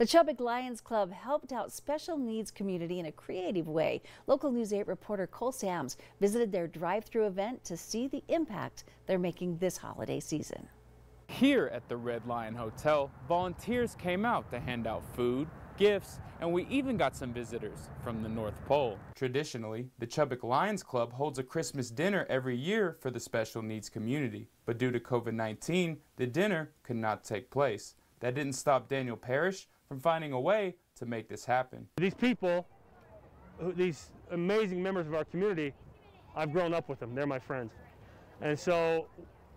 The Chubbuck Lions Club helped out special needs community in a creative way. Local News 8 reporter Cole Sams visited their drive-through event to see the impact they're making this holiday season. Here at the Red Lion Hotel, volunteers came out to hand out food, gifts, and we even got some visitors from the North Pole. Traditionally, the Chubbuck Lions Club holds a Christmas dinner every year for the special needs community, but due to COVID-19, the dinner could not take place. That didn't stop Daniel Parrish from finding a way to make this happen. These people, these amazing members of our community, I've grown up with them. They're my friends. And so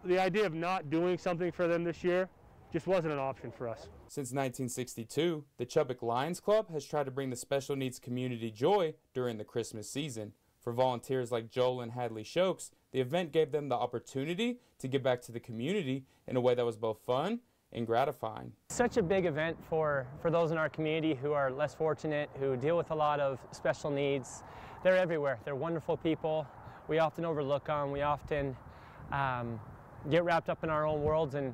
the idea of not doing something for them this year just wasn't an option for us. Since 1962, the Chubbuck Lions Club has tried to bring the special needs community joy during the Christmas season. For volunteers like Joel and Hadley Shokes, the event gave them the opportunity to give back to the community in a way that was both fun and gratifying. Such a big event for, for those in our community who are less fortunate, who deal with a lot of special needs. They're everywhere. They're wonderful people. We often overlook them. We often um, get wrapped up in our own worlds and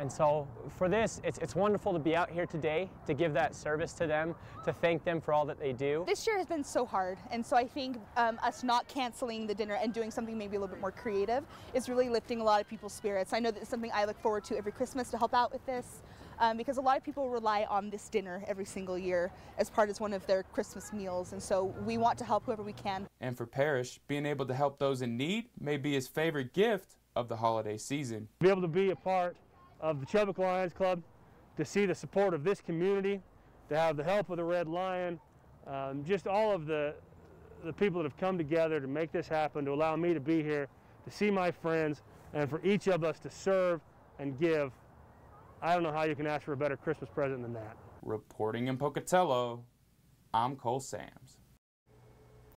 and so for this, it's, it's wonderful to be out here today to give that service to them, to thank them for all that they do. This year has been so hard, and so I think um, us not canceling the dinner and doing something maybe a little bit more creative is really lifting a lot of people's spirits. I know that it's something I look forward to every Christmas to help out with this. Um, because a lot of people rely on this dinner every single year as part of one of their Christmas meals, and so we want to help whoever we can. And for Parrish, being able to help those in need may be his favorite gift of the holiday season. Be able to be a part of the Chubbuck Lions Club, to see the support of this community, to have the help of the Red Lion, um, just all of the, the people that have come together to make this happen, to allow me to be here, to see my friends, and for each of us to serve and give. I don't know how you can ask for a better Christmas present than that. Reporting in Pocatello, I'm Cole Sams.